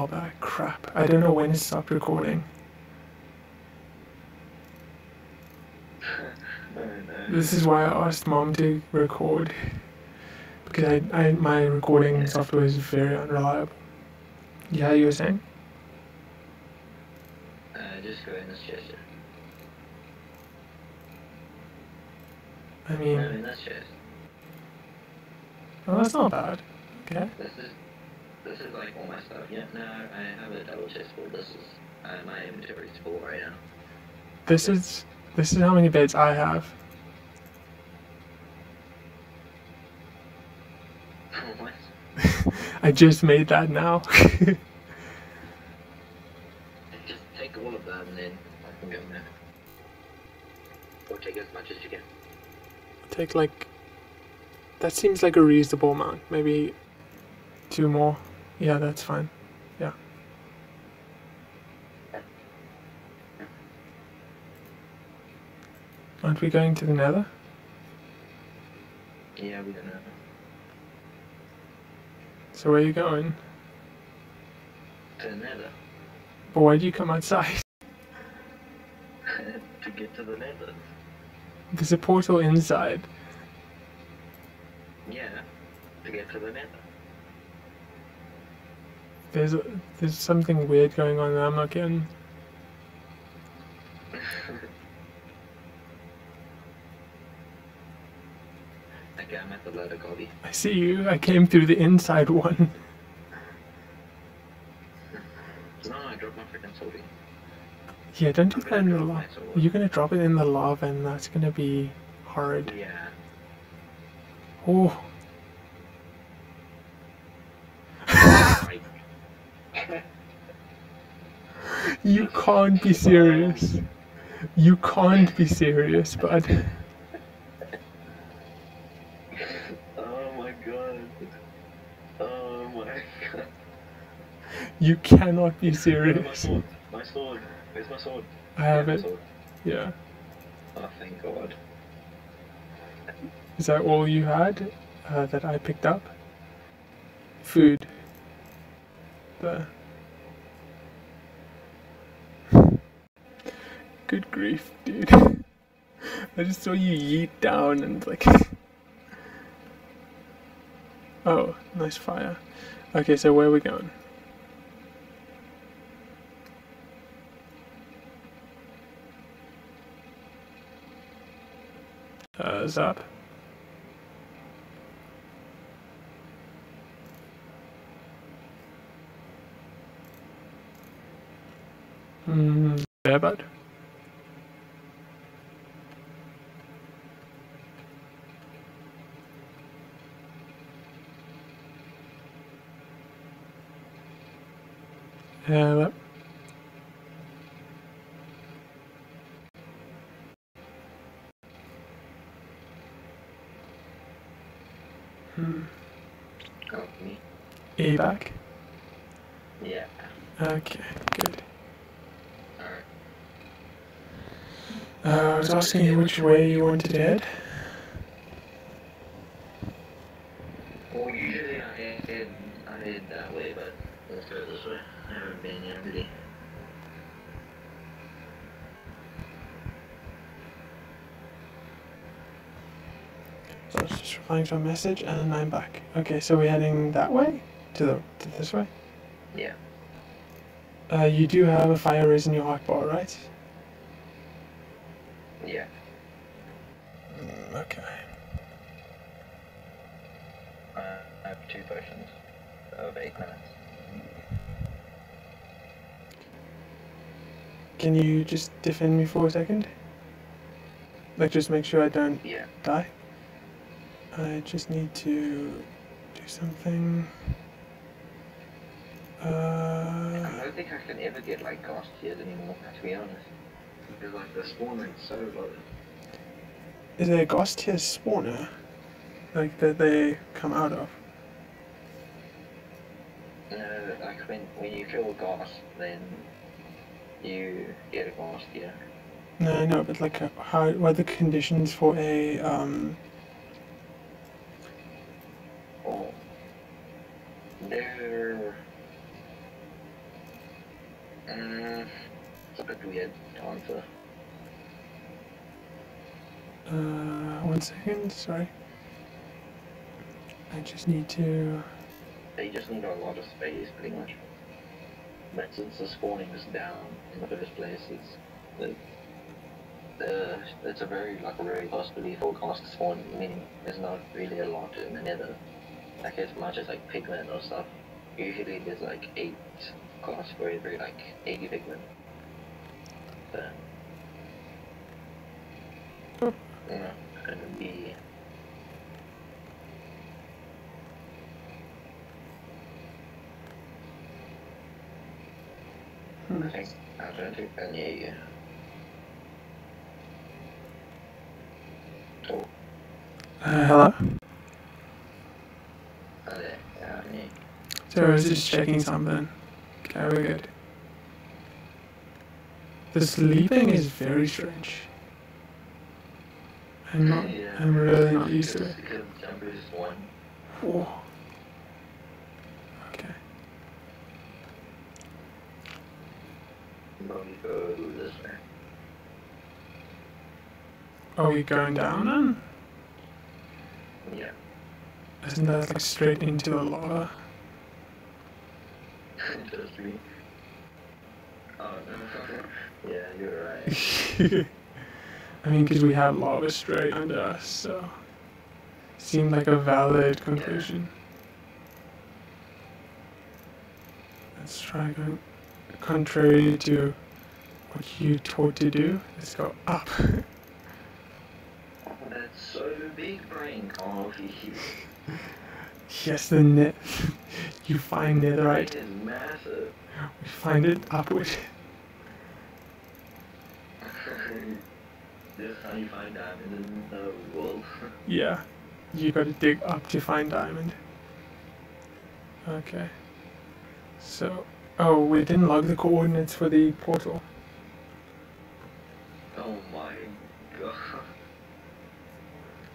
all that crap. I don't know when it stopped recording. This is why I asked mom to record because I, I my recording software is very unreliable. Yeah, you were saying? Uh, just go in this chest. I No, mean, in this chest. well, that's not bad. Okay. This is like all my stuff. Yeah, no, I have a double chest full. This is uh, my inventory full right now. This is this is how many beds I have. what? I just made that now. Just take all of that and then I can go now. Or take as much as you can. Take like that seems like a reasonable amount. Maybe two more. Yeah, that's fine. Yeah. Aren't we going to the nether? Yeah, we don't know. So where are you going? To the nether. But why do you come outside? to get to the nether. There's a portal inside. Yeah, to get to the nether. There's there's something weird going on that I'm not getting. okay, I'm at the ladder, Gobi. I see you. I came through the inside one. No, I dropped my freaking sword. Yeah, don't do that in the lava. You're gonna drop it in the lava, and that's gonna be hard. Yeah. Oh, Right. You can't be serious. You can't be serious, bud. oh my god. Oh my god. You cannot be Where's my serious. sword? My sword. Where's my sword? I have Yeah, it. Yeah. Oh, thank god. Is that all you had uh, that I picked up? Food. There. Good grief, dude. I just saw you yeet down and like. oh, nice fire. Okay, so where are we going? Uh, Zap. There, Hello. Hmm. Me? E back. Yeah. Okay, good. Alright. Uh, I was asking you which way you wanted to head. Well, usually I head, I head that way, but let's go this way. I haven't been yet really. So I was just replying to a message and I'm back. Okay, so we're heading that way? To the to this way? Yeah. Uh, you do have a fire res in your hotbar, right? Yeah. Mm, okay. Uh, I have two potions of eight minutes. Can you just defend me for a second? Like, just make sure I don't Yeah. die. I just need to do something. I Uh, don't think I can ever get like ghast tears anymore, to be honest. Because like the spawn rate's so low. is there a ghast tear spawner? Like, that they come out of? No, like when when you kill a ghast, then you get a ghast tear. No, I know, but like, uh, how, what are the conditions for a, um, Or they're Mm, it's a bit weird to answer. Uh, one second, sorry. I just need to. They just need a lot of space, pretty much. But since the spawning is down in the first place, it's the it's a very like a very possibly forecast spawn, meaning there's not really a lot in the nether. Like as much as like pigmen or stuff. Usually there's like eight class for every like 80 pigmen. But know, it's gonna be I think don't think I near you. Oh, Uh, hello? oh there, So I was just checking something. Okay, we're good. The sleeping is very strange. I'm not. Yeah, I'm really not used to it. Because jumper is one. Whoa. Okay. But we go this way. Are we going down then? Yeah. Isn't that like straight into the lava? Just me. Oh no. yeah, you're right. I mean, because we have lava straight under us, so. Seemed like a valid conclusion. Let's try going contrary to what you taught to do. Let's go up. That's so big brain oh, coffee. yes, the net. you find it right. massive. We find it upward. this is how you find diamonds in the world. Yeah. You gotta dig up to find diamond. Okay. So. Oh, we didn't log the coordinates for the portal.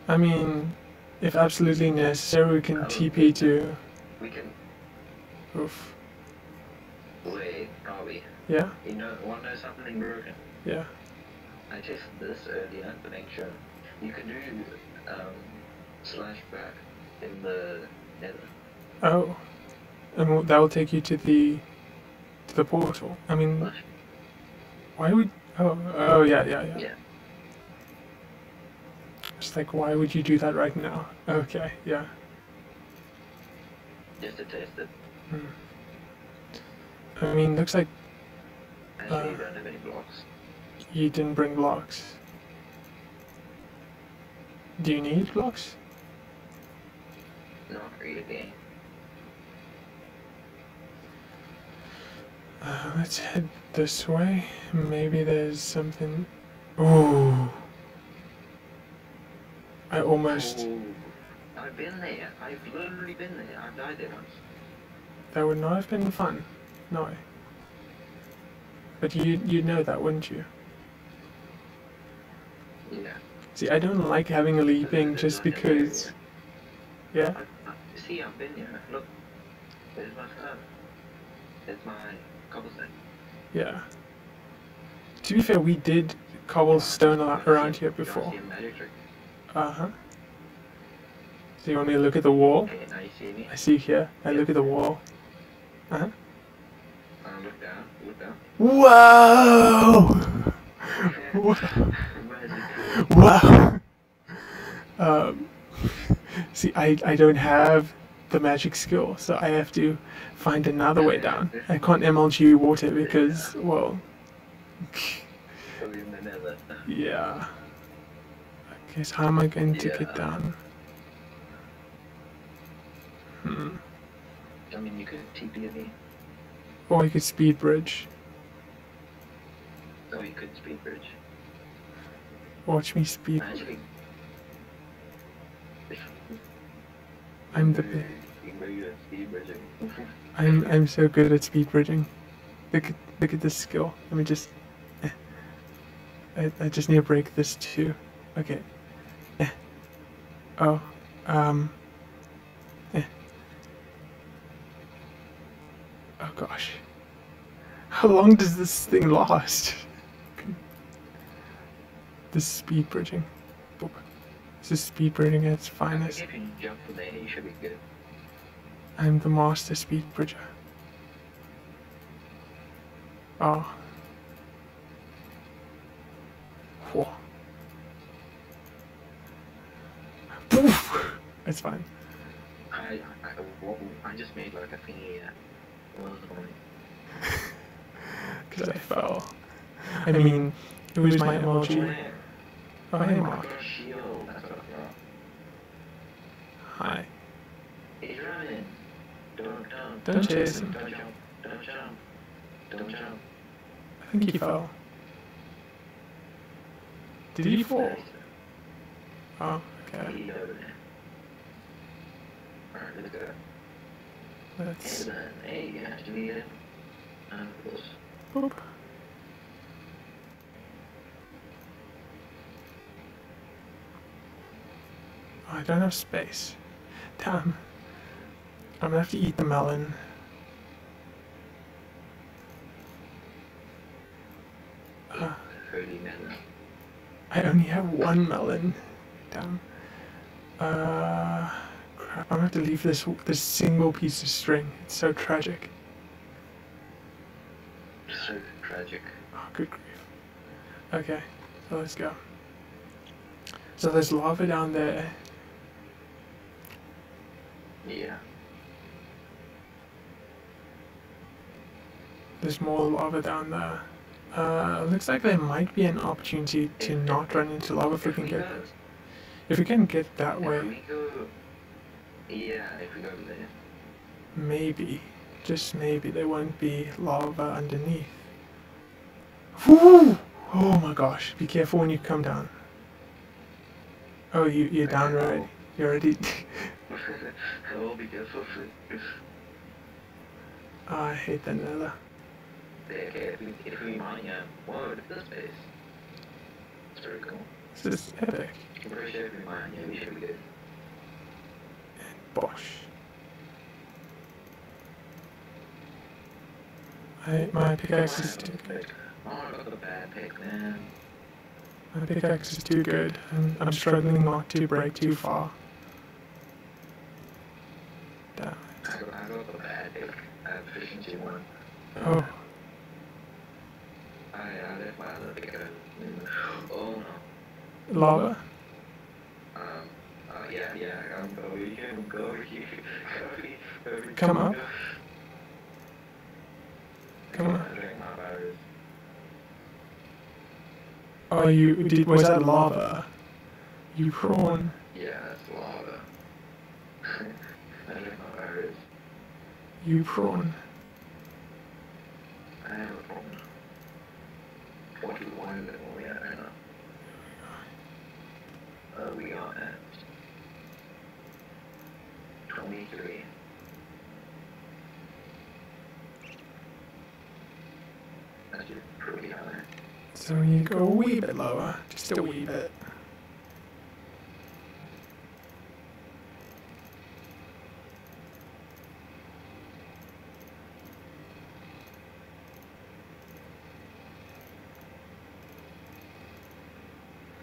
I mean, if absolutely necessary, we can TP to. We can Oof. wait, are we? Yeah? You know, know something broken? Yeah. I tested this earlier to make sure. You can do um, slash back in the nether. Oh. And that will take you to the. to the portal. I mean, why would. Oh, oh yeah, yeah, yeah. yeah. It's like, why would you do that right now? Okay, yeah. Just to test it. I mean, looks like Uh. you don't have any blocks. you didn't bring blocks. Do you need blocks? Not really. Uh, let's head this way. Maybe there's something. Ooh. I almost. I've been there. I've literally been there. I've died there once. That would not have been fun. No. But you you'd know that, wouldn't you? Yeah. See, I don't like having a leaping just because. Yeah. I, I, see, I've been there. Look. There's my stuff. There's my cobblestone. Yeah. To be fair, we did cobblestone around here before. see a magic trick? Uh huh. So you want me to look at the wall? Okay, now you see me. I see here. I look at the wall. Uh huh. Uh, look down. Look down. Whoa! Wow. Um, see, I, I don't have the magic skill, so I have to find another way down. I can't MLG water because, well, So in the nether. yeah. Okay, so how am I going to Yeah. get down? Hmm. I mean, you could TP me. Or you could speed bridge. Oh, you could speed bridge. Watch me speed. Actually, I'm the you can go you speed bridging. I'm I'm so good at speed bridging. Look at look at this skill. Let me just. I I just need to break this too. Okay. Oh. Um. Eh. Oh gosh. How long does this thing last? This speed bridging. Boop. This is speed bridging at its finest. If you jump there, you should be good. I'm the master speed bridger. Oh. Whoa. Poof! It's fine. I, I, I, I just made like a thingy. What was? Because I fell. I mean, it was my MLG. Oh, hey, Mark. got a shield. That's what I got. Hi. He's running. Don't jump. Don't chase him. Don't jump. Don't jump. Don't jump. I think he fell. Did he fall? Oh, okay. He's over there. Alright, let's go. Let's. And then, hey, you have to be it. And close. Boop. Oh, I don't have space. Damn. I'm gonna have to eat the melon. Uh, melon. I only have one melon. Damn. Uh, crap. I'm gonna have to leave this this single piece of string. It's so tragic. So tragic. Oh, good grief. Okay, so let's go. So there's lava down there. Yeah. There's more lava down there. Uh, looks like there might be an opportunity to not run into lava if we can get if we can get that way. we go. Yeah, if we go there. Maybe, just maybe, there won't be lava underneath. Woo! Oh my gosh! Be careful when you come down. Oh, you you're down right. You're already. I will be careful. oh, I hate that nether. Okay, if we, mine, yeah. Uh, whoa, look at this. It's very cool. This is epic. Sure if we mine, yeah, we should good. I, my pickaxe is too good. My pickaxe is too good. I'm, I'm struggling not to break too far. Damn. I got, I got the bad pick. I efficiency one. Oh, I, I left my other pick. Oh no. lava? Yeah, yeah, I'm going here, I'm going here. Come up. Come on. I drank my virus. Oh, you did. Was that lava? You prawn. Yeah, that's lava. I drank my virus. You prawn. I have a problem. What do you want that we at right now? Uh, we are at 23. That's just pretty. So you go a wee bit lower, just a wee bit.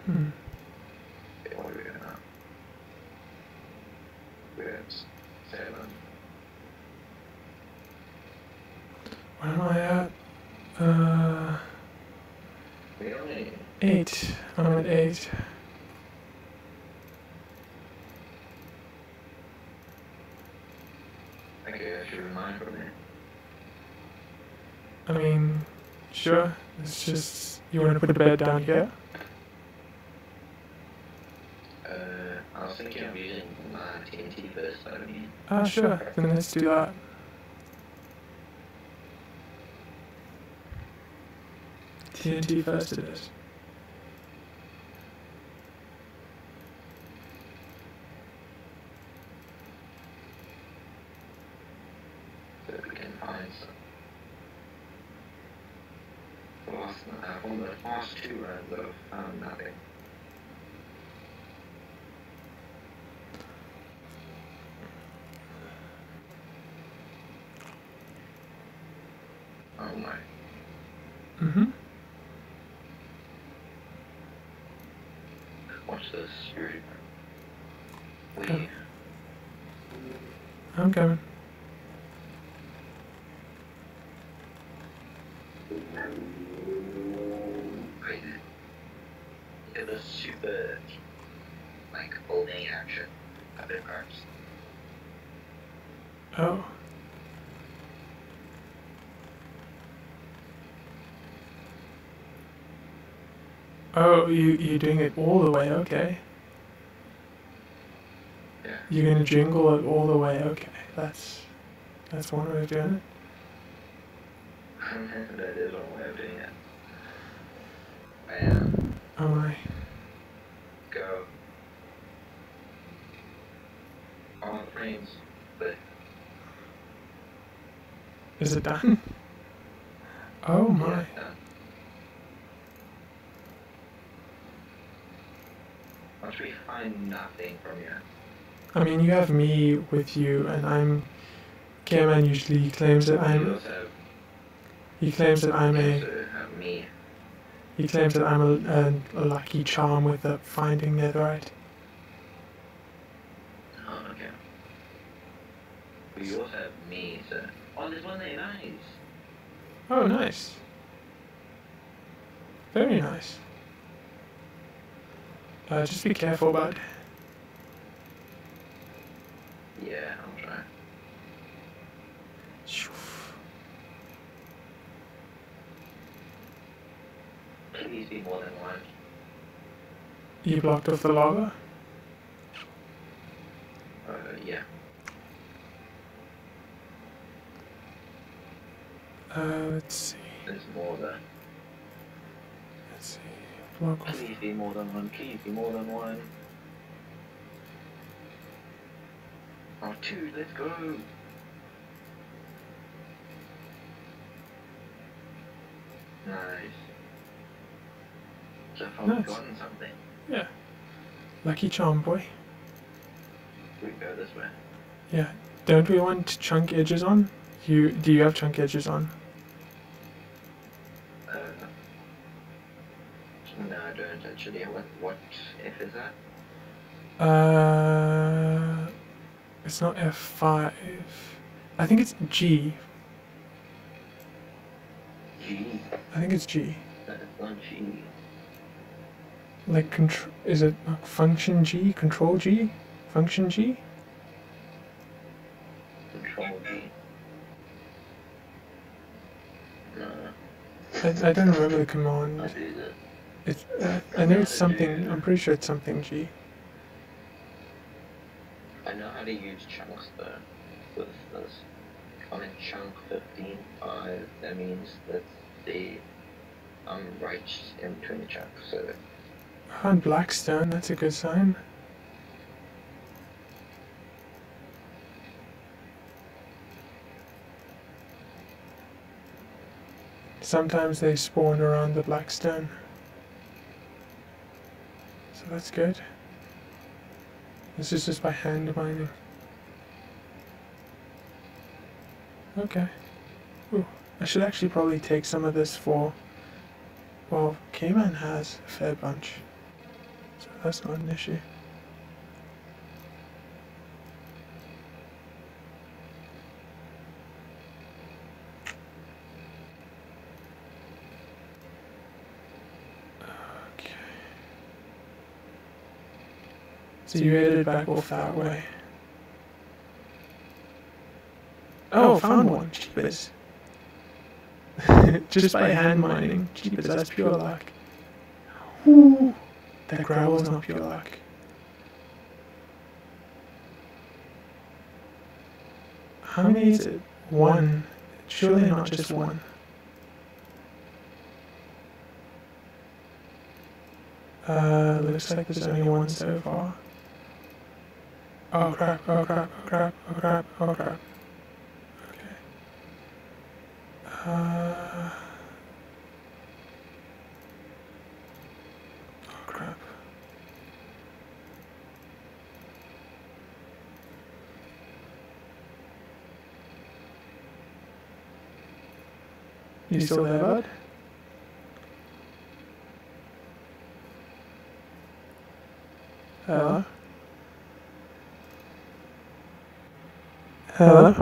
Hmm. Okay, what are we at now? We're at 7. Where am I at? Uh, We only. Eight. I'm at eight. Okay, I should remind from there. I mean, sure. It's just you want to put a bed down here. Uh, I was thinking of using my TNT first, I mean. Ah, sure. Then let's do that. TNT first it is. so we can find some. The last, uh, on the last two runs, I've found nothing. Oh my. Mm-hmm. Watch this. You're. We. Okay. I'm coming. Wait. It was super. Like, holding action. Other. Oh. Oh, you you're doing it all the way, okay. Yeah. You're gonna jingle it all the way, okay. That's that's one way of doing it. one way of doing it. Bam. Oh my. Go. On the frames. But Is it done? Oh my. yeah. Once we find nothing from. I mean you have me with you and I'm K-Man usually claims that I'm he claims that I'm a also have me. he claims that I'm a, a, a lucky charm with the finding netherite. Oh, okay. But you also have me, so. Oh, there's one there, nice. Oh, nice. Very nice. Uh, just be careful, bud. Yeah, I'll try. Please be more than one. You blocked off the lava? Uh, yeah. Uh, let's see. There's more than. Let's see. Block off. Please be more than one. Please be more than one. Oh, two, let's go. Nice. So far we've Nice. gotten something. Yeah. Lucky charm, boy. We go this way. Yeah. Don't we want chunk edges on? You do you have chunk edges on? Don't actually. What what F is that? Uh, it's not F five. I think it's G. G. I think it's G. That's not G. Like contr- is it function G? Control G? Function G? Control G. No, I, I don't remember the command. I. It's, uh, I know it's something. I'm pretty sure it's something G. I know how to use chunks though. With this. I'm chunk 15, 5. That means that the I'm right in between the chunks. So On Blackstone, that's a good sign. Sometimes they spawn around the Blackstone. So that's good. This is just by hand mining. Okay. Ooh, I should actually probably take some of this for. Well, K-Man has a fair bunch. So that's not an issue. Okay. So you headed back off that way. Oh, found one. Cheapers. Just by hand mining. Cheapers, that's pure luck. Ooh, that gravel's not pure luck. How many is it? One. Surely not just one. Uh, looks like there's only one so far. Oh crap, oh crap, oh crap, oh crap, oh crap. Okay. Uh. Oh crap. You still there, bud? Hello? Hello?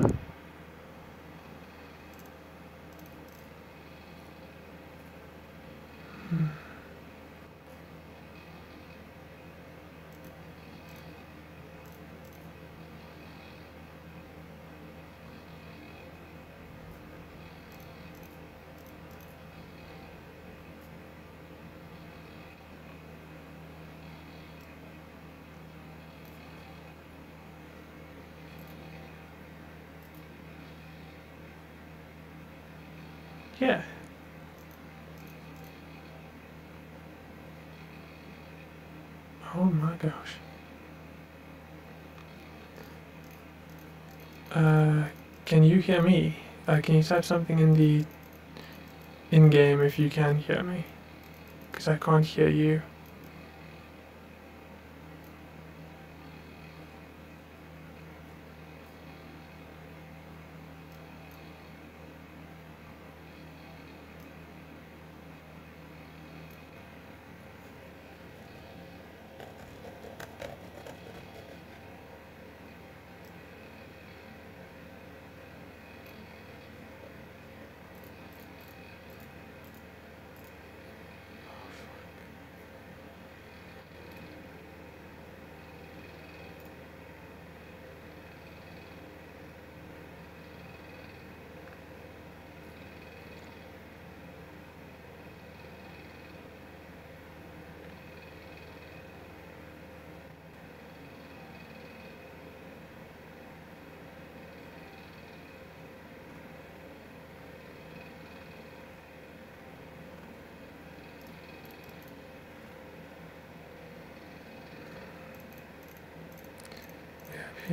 Yeah. Oh my gosh. Uh, can you hear me? Uh, can you type something in the in-game if you can hear me? Because I can't hear you.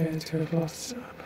Appears to have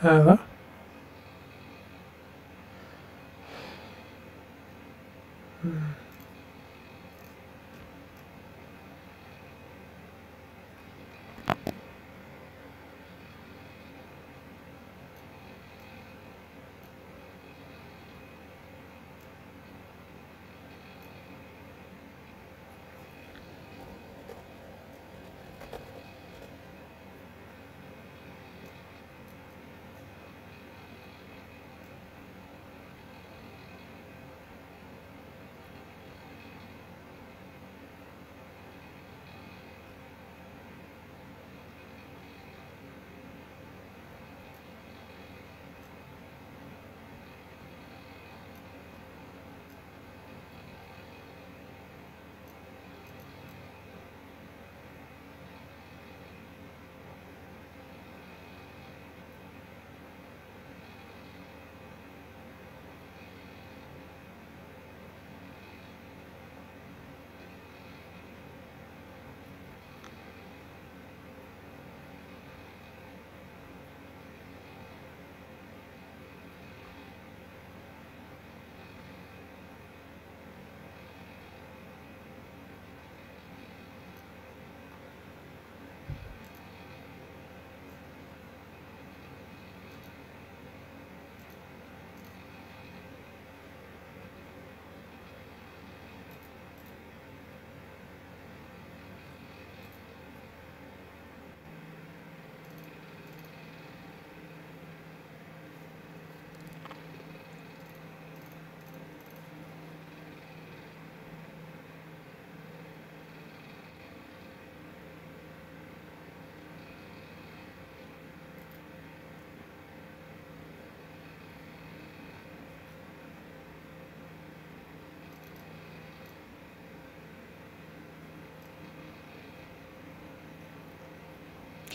Hello?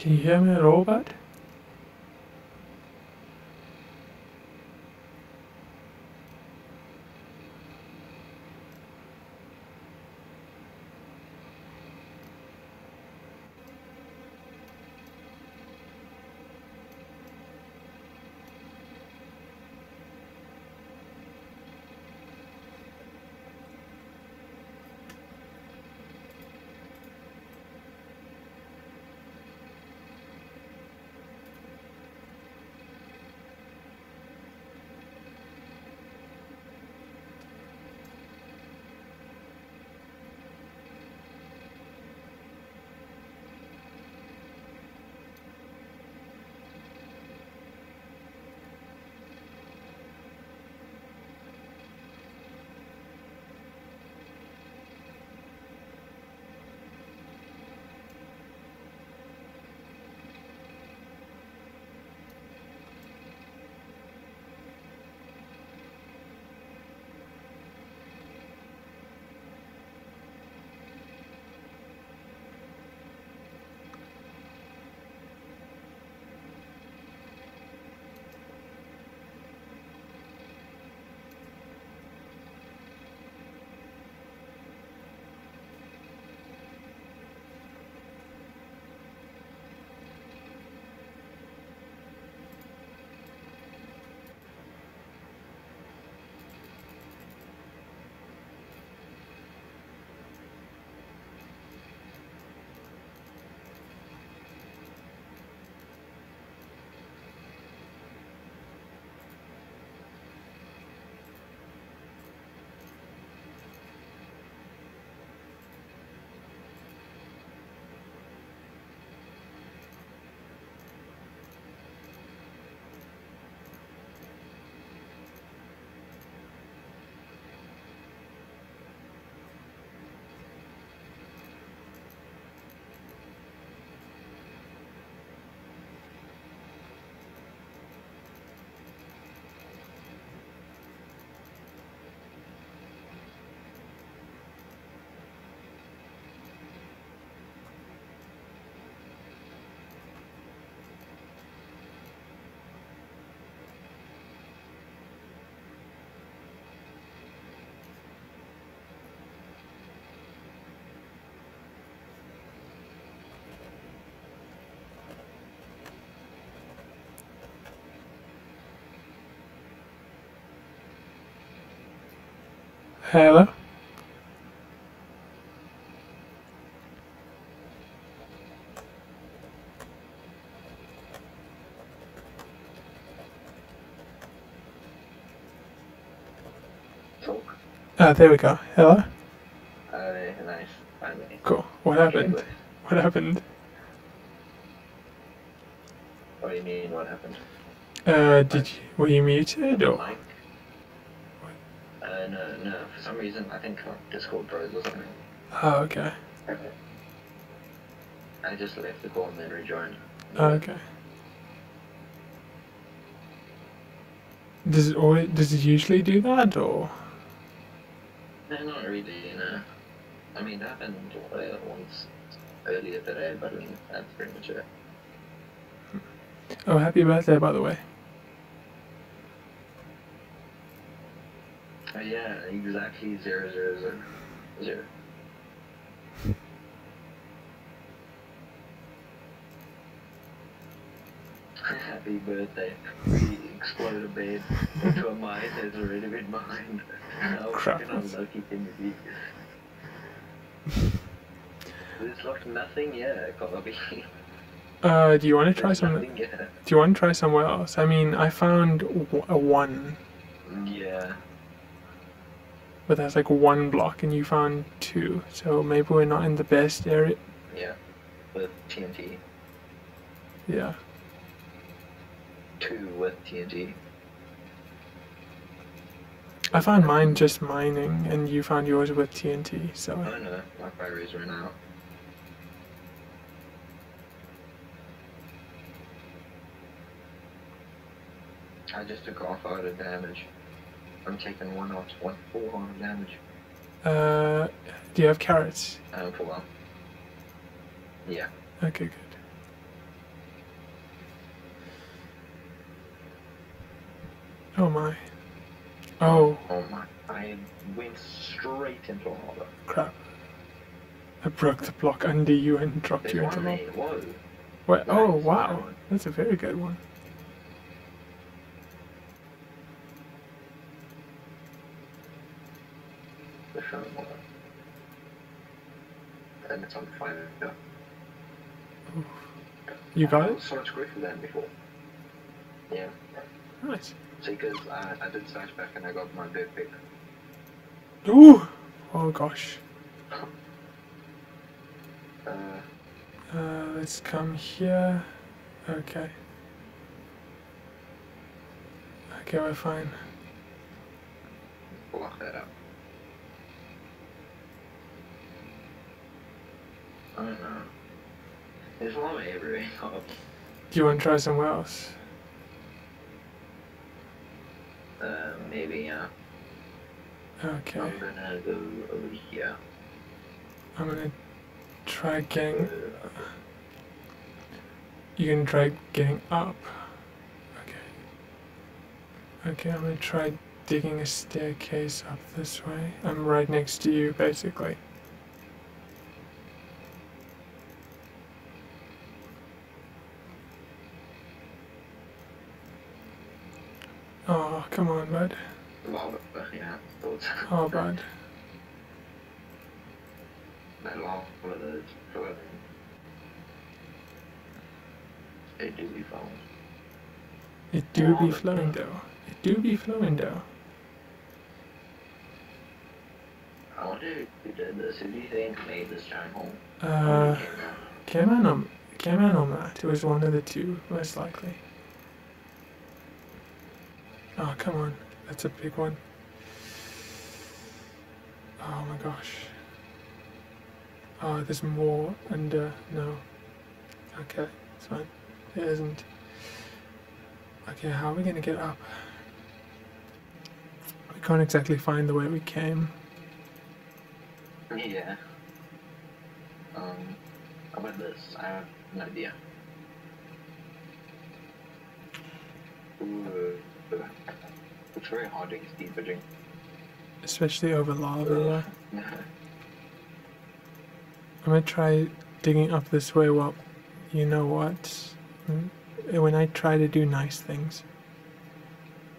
Can you hear me at Hello? Talk. Uh, there we go. Hello? Uh, nice. Finally. Cool. What happened? What happened? What do you mean? What happened? Uh, did you, were you muted or? Like, uh, no, no. For some reason, I think like Discord froze or something. Oh, okay. Okay. I just left the call and then rejoined. Oh, okay. Does it always, does it usually do that or? No, not really. No. I mean, that happened once earlier today, but I mean, that's pretty much it. Oh, happy birthday, by the way. Uh, yeah, exactly zero zero zero zero. Happy birthday. We explode a bed into a mine that's already been mined. How Crap. fucking unlucky can you be? There's like nothing here, Kobe. Uh, do you want to try There's some? nothing here. Do you want to try somewhere else? I mean, I found w- a one, Yeah. But that's like one block, and you found two. So maybe we're not in the best area. Yeah. With TNT. Yeah. Two with TNT. I found mine just mining, and you found yours with TNT. I So don't know. My batteries ran out. I just took off out of damage. I'm taking one on one full on damage. Uh, do you have carrots? Um, full on. Yeah. Okay, good. Oh my. Oh. Oh my. I went straight into a hole. Crap. I broke the block under you and dropped There's you into the. Whoa. Oh wow, that's a very good one. The show lava. And it's on fire. Yeah. You got it? saw it quicker than before. Yeah. Nice. See, because I, I did slash back and I got my big pick. Ooh! Oh gosh. Uh, Uh, let's come here. Okay. Okay, we're fine. block that up. I don't know. There's lava everywhere. Do you want to try somewhere else? uh, maybe, yeah. Okay. I'm gonna go over here. I'm gonna try getting. Uh, You can try getting up. Okay. Okay, I'm gonna try digging a staircase up this way. I'm right next to you, basically. Oh, come on, bud. lava, yeah. Thought Oh, bud. that lava that's floating. It do be flowing. It do be flowing though. It do be flowing though. I wonder who did this. Who do you think made this hole? Uh, Came out. Cameron or, Cameron or Matt? It was one of the two, most likely. Oh, come on. That's a big one. Oh my gosh. Oh, there's more under. No. Okay, it's fine. There isn't. Okay, how are we gonna get up? We can't exactly find the way we came. Yeah. Um, how about this? I have an idea. Ooh, it's very hard to get speed bridging. Especially over lava. I'm gonna try digging up this way. Well, you know what? Mm, When I try to do nice things,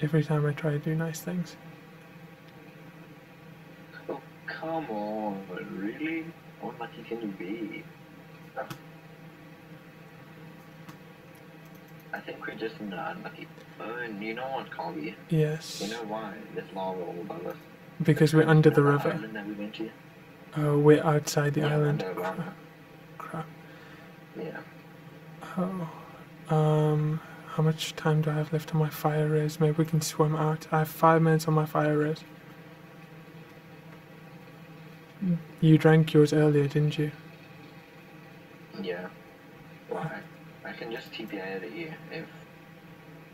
every time I try to do nice things, oh, come on, really? How lucky can you be? I think we're just in the unlucky. Oh, and you know what, Colby? yes, You know why there's lava all above us? because we're under the river. We? Oh, we're outside the Yeah, island. Crap. Yeah. Oh, um, how much time do I have left on my fire res? Maybe we can swim out. I have five minutes on my fire res. You drank yours earlier, didn't you? Yeah. Well, I, I can just TP out at you if,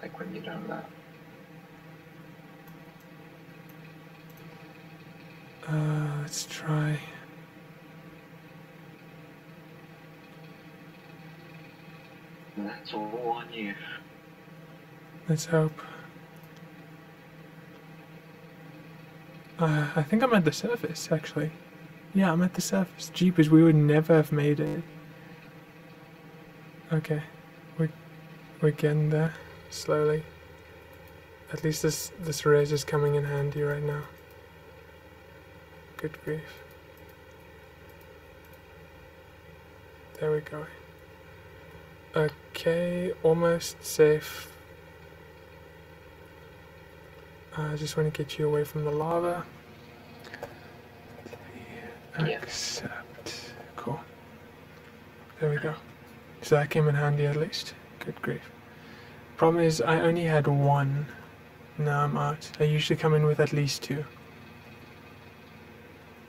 like, when you're done that. Uh, let's try. That's all on you. Let's hope. Uh, I think I'm at the surface, actually. Yeah, I'm at the surface. Jeepers, we would never have made it. Okay, we're, we're getting there, slowly. At least this, this res is coming in handy right now. Good grief. There we go. Okay, almost safe. Uh, I just want to get you away from the lava. Yeah. Accept. Cool. There we go. So that came in handy at least. Good grief. Problem is, I only had one. Now I'm out. I usually come in with at least two.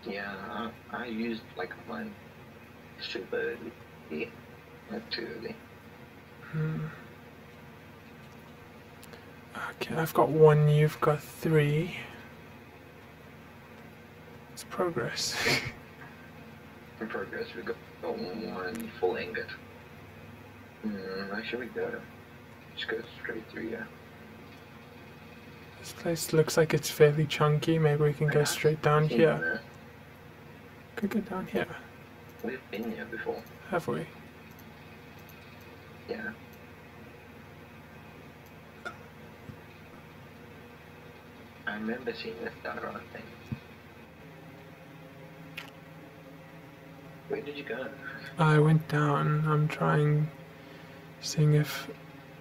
Yeah, I, I used, like, mine super early. Not too early. Hmm. Okay, I've got one, you've got three. It's progress. In progress, we got one full ingot. Hmm, where should we go? Just go straight through, yeah. This place looks like it's fairly chunky. Maybe we can go straight down here. Could go down here. We've been here before. Have we? Yeah. I remember seeing this down around thing. Where did you go? I went down. I'm trying, seeing if,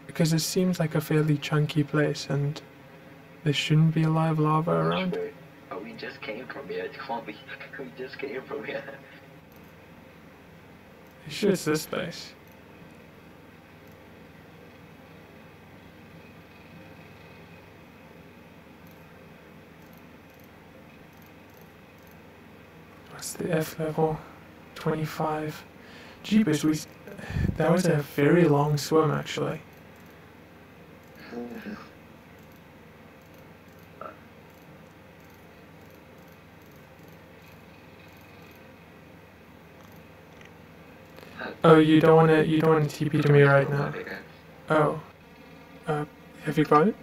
because it seems like a fairly chunky place, and there shouldn't be a lot of lava around. Oh, we just came from here. It can't be. We just came from here. It's this place. What's the F level? 25. Jeepers, we, that was a very long swim, actually. Oh, you don't want to. You don't want to TP to me right now. Oh. Uh, have you got it?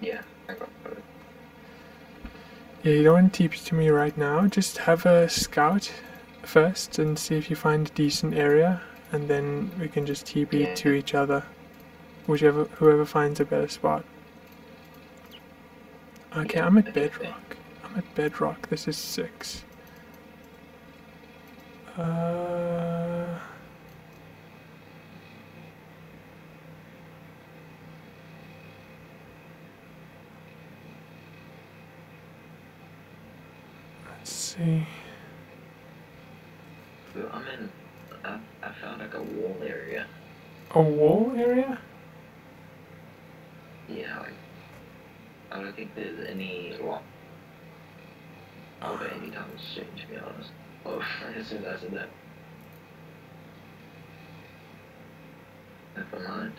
Yeah, I got it. Yeah, you don't want to TP to me right now. Just have a scout first and see if you find a decent area, and then we can just TP to each other, whichever whoever finds a better spot. Okay, I'm at bedrock. I'm at bedrock. This is six. Uh. Let's see. I'm in. I, I found like a wall area. A wall area? Yeah, like. I don't think there's any lock of it anytime soon, to be honest. Oh, as soon as I said that. Never mind.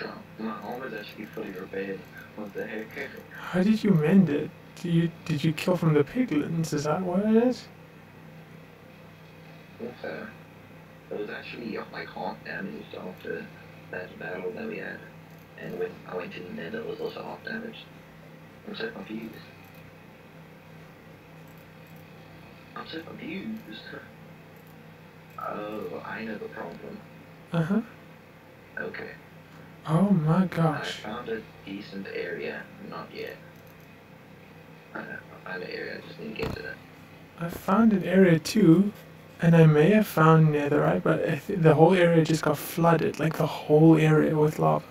So, my is actually fully repaired. What the heck? How did you mend it? Did you did you kill from the piglins? Is that what it is? Yes, uh, it was actually uh, like half damaged after that battle that we had. And when I went to the nether, it was also half damaged. I'm so confused. I'm so confused. Oh, I know the problem. Uh huh. Okay. Oh my gosh. I found a decent area. Not yet. I found an area. I just to get to that. I found an area too, and I may have found netherite, but I th- the whole area just got flooded, like the whole area with lava.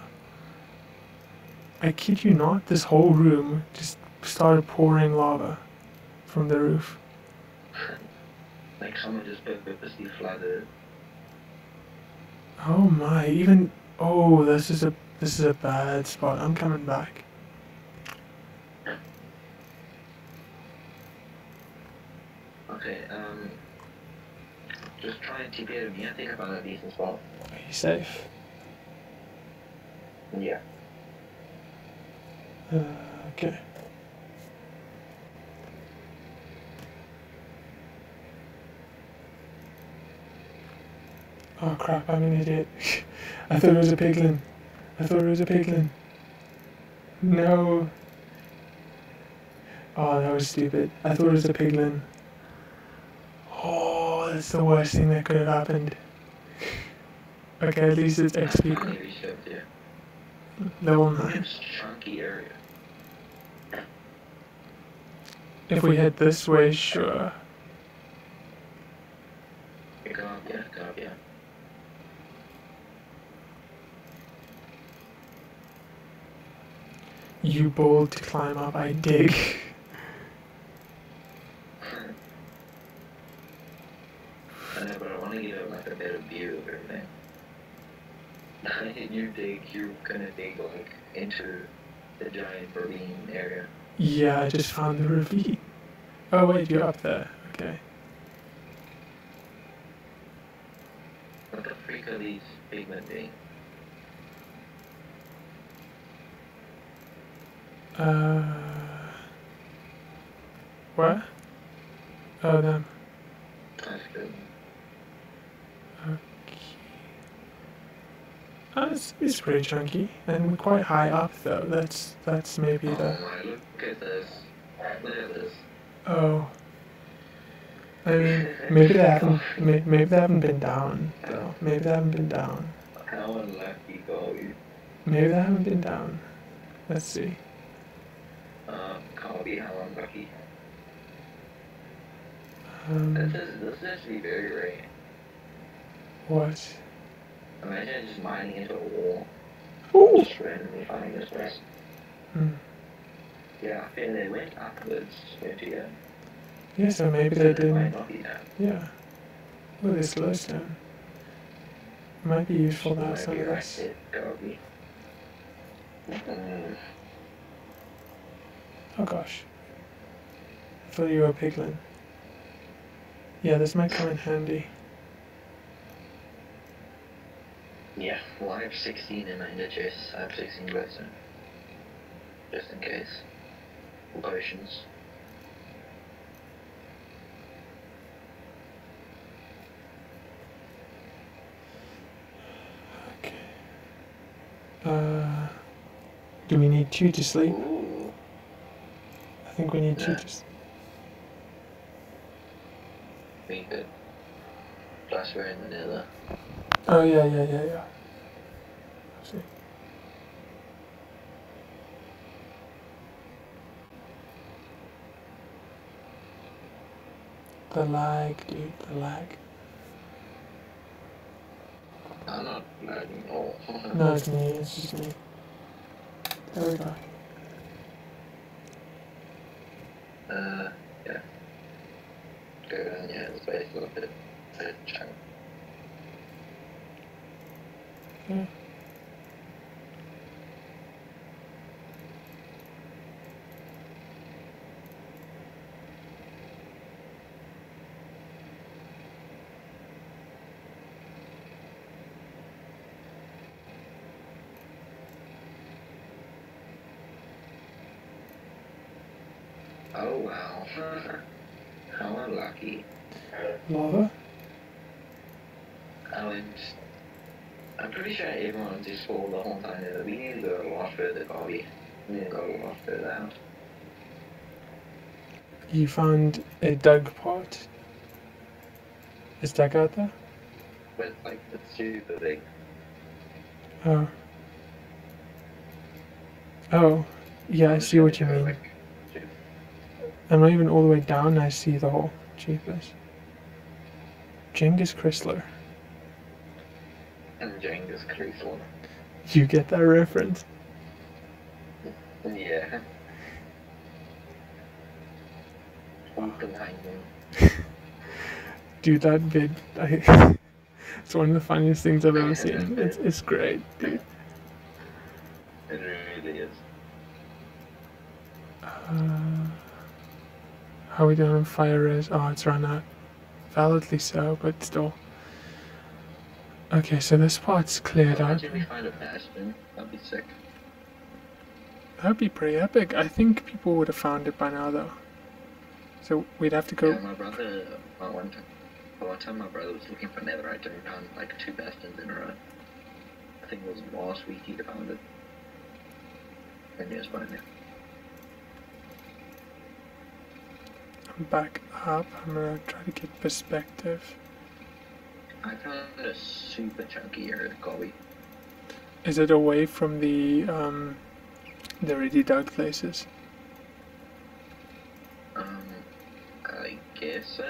I kid you not, this whole room just started pouring lava from the roof. like someone just purposely flooded. Oh my, even oh, this is a this is a bad spot. I'm coming back. Okay, um, just try and TP to me. I think I found a decent spot. Are you safe? Yeah. Uh, okay. Oh crap, I'm an idiot. I thought it was a piglin. I thought it was a piglin. No. Oh, that was stupid. I thought it was a piglin. Oh, that's the worst thing that could have happened. Okay, at least it's XP level 9. A chunky area. If we head this way, sure. Okay, Go up, yeah, go up, yeah. You bold to climb up, I dig. I know, but I want to get like a better view of everything. you dig, you're gonna dig like into the giant ravine area. Yeah, I just found the ravine. Oh wait, you're up there. Okay. What the freak are these pigmen being? Uh. What? Oh, them. Okay. Uh, it's, it's pretty chunky, and quite high up though. That's that's maybe Oh the. my, look at this. Look at this. Oh. I mean, maybe they haven't. Maybe they haven't been down though. Maybe they haven't been down. How unlucky. Maybe they haven't been down. Let's see. Um, Kobe, how unlucky. Um, This is, this is actually very rare. what? Imagine just mining into a wall. Ooh. Just randomly finding this place. Hmm. Yeah, I feel they went upwards into you. Yeah, so maybe So they didn't. not be down. Yeah. Oh, this glowstone. Might be useful to Might some of this. Mm. Oh gosh. I thought you were a piglin. Yeah, this might come in handy. Yeah, well I have 16 in my niches. I have 16 glowstone. Just in case. Potions. Okay. Uh, do we need two to sleep? Ooh. I think we need two to s- We could. Plus we're in the nether. Oh, yeah, yeah, yeah, yeah. I see. The lag, dude, the lag. I'm not lagging at all. No, it's me, it's just me. There we go. Uh, yeah. Go down, yeah, the space a little bit. Chunk. Yeah. Oh wow. How unlucky. Lava? I'm pretty sure everyone's just told the whole time we need to go a lot further, Bobby. We need to go a lot further out. You found a dug pot. Is Doug out there? But like, it's super big. Oh. Oh. Yeah, I see what you mean. I'm not even all the way down, I see the hole. Jeepers. Genghis Chrysler. and Jenga's Crucial. You get that reference? Yeah. Dude, that vid, I, it's one of the funniest things I've ever seen. It's, it's great, dude. It really is. Uh, how are we doing on fire res? Oh, it's run out. Validly so, but still. Okay, so this part's cleared out. Imagine we find a bastion. That'd be sick. That'd be pretty epic. I think people would have found it by now, though. So we'd have to go. Yeah, my brother, uh, one time, one time my brother was looking for netherite and found like two bastions in a row. I think it was last week he found it. And he was finding it. Back up. I'm gonna try to get perspective. I found a super chunky area at Gobi. Is it away from the um, the ready dug places? Um, I guess so.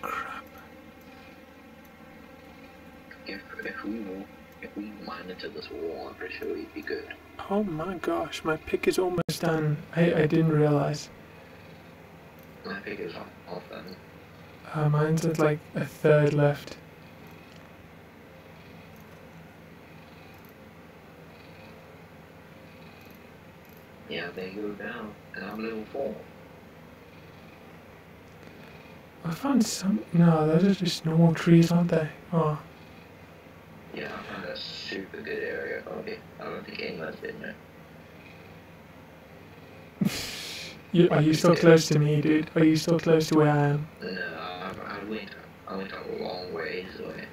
Crap. If if we will, if we mine into this wall, I'm pretty sure we'd be good. Oh my gosh, my pick is almost done. I, I didn't realize. My pick is off, off then. Uh, mine's at like a third left. Yeah, they go down, and I'm level four. I found some. No, those are just normal trees, aren't they? Oh, Yeah, I found a super good area. Okay, I don't think anyone's been there. You, are you still close to me, dude? Are you still close to where I am? No, I, I went, I went a long ways away.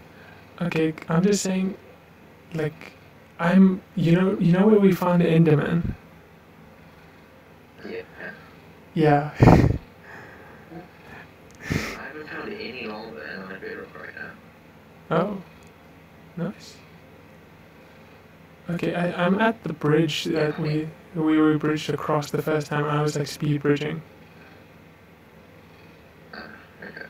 Okay, I'm just saying, like, I'm, you know, you know where we found Enderman? Yeah, Yeah. I haven't found any longer in my bedroom right now. Oh, nice. Okay, I, I'm at the bridge that we we were bridged across the first time. I was like speed bridging. Uh, okay.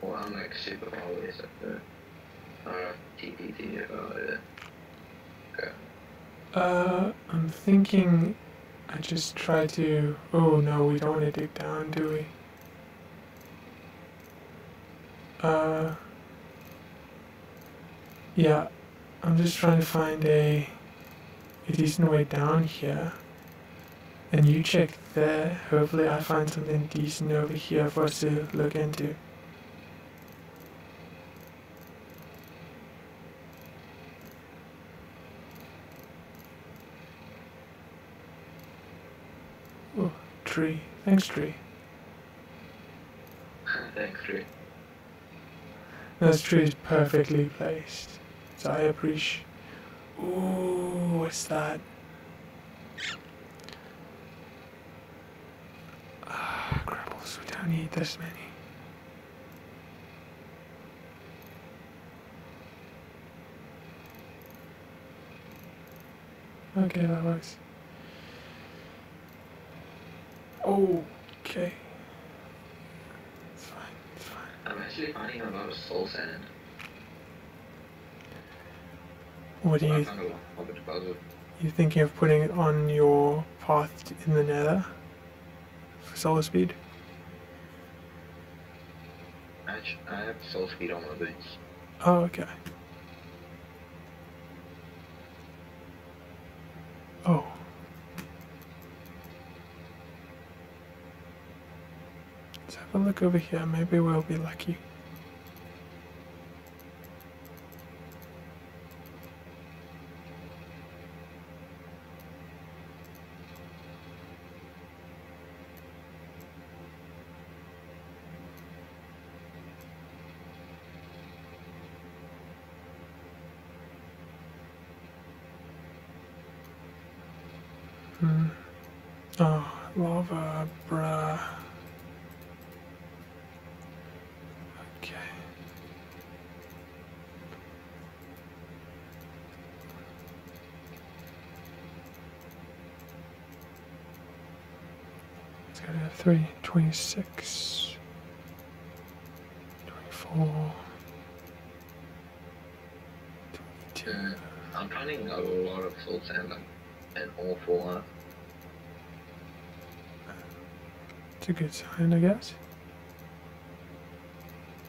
Well, I'm like super far away, so the uh, TPT about it. Okay. Uh, I'm thinking I just try to. Oh no, we don't want to dig down, do we? Uh, yeah, I'm just trying to find a a decent way down here. And you check there. Hopefully, I find something decent over here for us to look into. Oh, tree. Thanks, tree. Thanks, tree. This tree is perfectly placed. So I appreciate. Ooh, what's that? Ah, grapples. We don't need this many. Okay, that works. Okay. It's fine. It's fine. I'm actually finding a lot of soul sand. What do you found a lot of deposit. You thinking of putting it on your path in the nether for soul speed? Actually, I have soul speed on my boots. Oh, okay. Oh. Let's have a look over here. Maybe we'll be lucky. Hmm. Oh, lava, bruh. Okay. It's got a 3, 26, 24, 22. Uh, I'm finding a lot of soul sand and all lot. It's a good sign, I guess.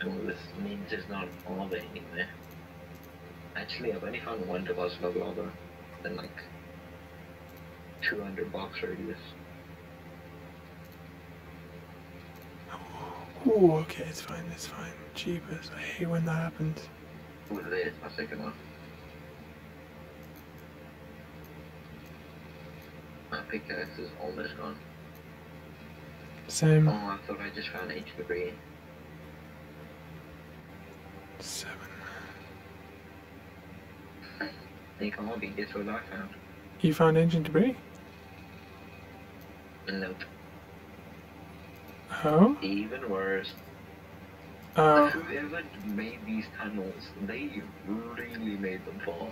And this means there's not lava anywhere. Actually, I've only found one deposit of lava in like 200 box radius. Ooh, okay, it's fine, it's fine. Jeepers, I hate when that happens. With this, my second one. My pickaxe is almost gone. Same. Oh, I thought I just found H debris. Seven. They can't be guess what I found. You found ancient debris? Nope. Oh? Even worse. Oh. Whoever made these tunnels, they really made them far.